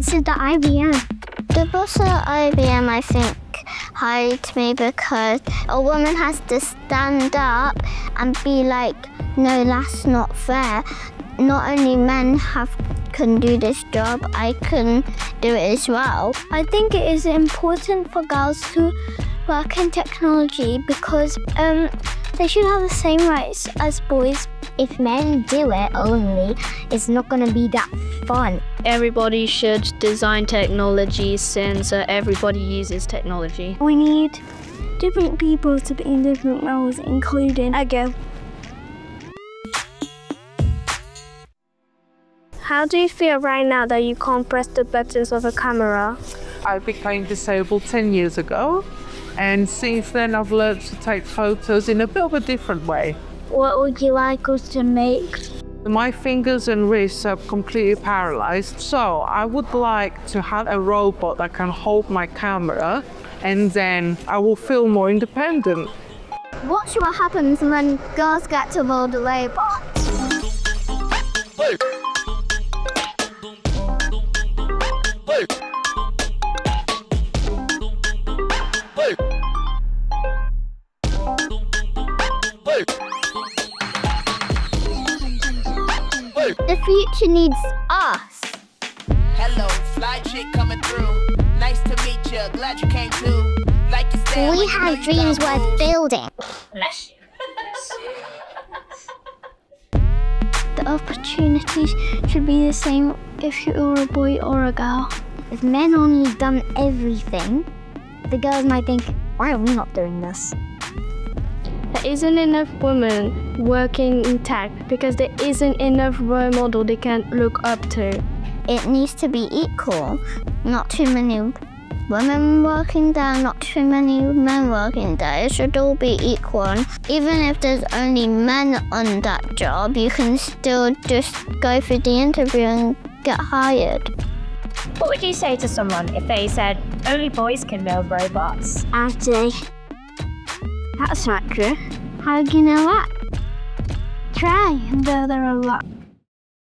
boss at the IBM? The boss at IBM, I think, hired me because a woman has to stand up and be like, no, that's not fair. Not only men have can do this job, I can do it as well. I think it is important for girls to work in technology because um, they should have the same rights as boys. If men do it only, it's not going to be that fun. Everybody should design technology since uh, everybody uses technology. We need different people to be in different roles, including a girl. How do you feel right now that you can't press the buttons of a camera? I became disabled 10 years ago, and since then I've learned to take photos in a bit of a different way. What would you like us to make? My fingers and wrists are completely paralyzed, so I would like to have a robot that can hold my camera and then I will feel more independent. Watch what happens when girls get to mold a robot. The future needs us. Hello, fly chick coming through. Nice to meet you. Glad you came too. Like you said, We when have you dreams worth moves. building. Bless you. The opportunities should be the same if you're a boy or a girl. If men only done everything, the girls might think, why are we not doing this? There isn't enough women working in tech because there isn't enough role model they can look up to. It needs to be equal. Not too many women working there, not too many men working there. It should all be equal. Even if there's only men on that job, you can still just go through the interview and get hired. What would you say to someone if they said only boys can build robots? I'd say, that's not true. How do you know that? Try and build a robot.